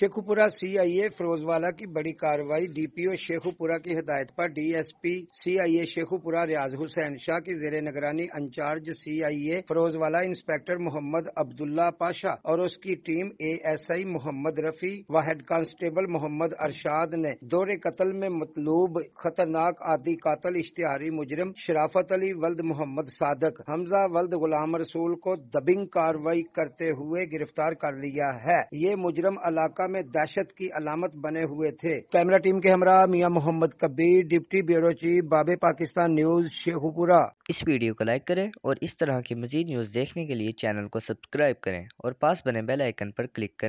Sheikhupura CIA Firozwala की बड़ी कार्रवाई डीपीओ शेखुपुरा की हिदायत पर डीएसपी सीआईए शेखुपुरा रियाज हुसैन शाह की जेर निगरानी incharge CIA Ferozwala inspector Mohammad Abdullah Pasha और उसकी टीम एएसआई मोहम्मद रफी व हेड कांस्टेबल मोहम्मद अरशाद ने दौरे कत्ल में मतलूब खतरनाक आदि कातल इश्तिहारी मुजरिम शराफत अली वल्द मोहम्मद सादक, हमजा वल्द गुलाम रसूल को दबिंग कार्रवाई करते हुए गिरफ़्तार कर लिया है। ये मुजरम इलाका में दहशत की अलामत बने हुए थे। कैमरा टीम के हमरा Mian Mohammad Kabir, deputy bureau chief, Babe Pakistan news Sheikhupura इस वीडियो को लाइक करें और इस तरह की मजीद न्यूज़ देखने के लिए चैनल को सब्सक्राइब करें और पास बने बेल आइकन पर क्लिक करें।